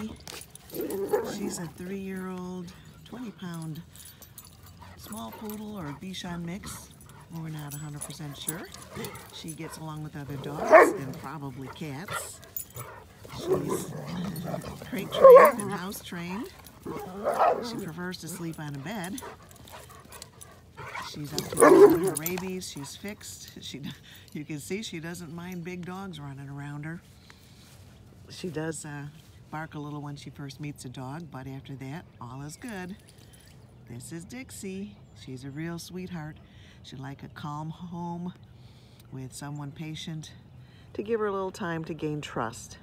Dixie. She's a three-year-old, 20-pound small poodle or a Bichon mix. We're not 100% sure. She gets along with other dogs and probably cats. She's crate trained and house trained. She prefers to sleep on a bed. She's up to her rabies. She's fixed. She, you can see she doesn't mind big dogs running around her. She does uh, bark a little when she first meets a dog, but after that, all is good. This is Dixie. She's a real sweetheart. She'd like a calm home with someone patient to give her a little time to gain trust.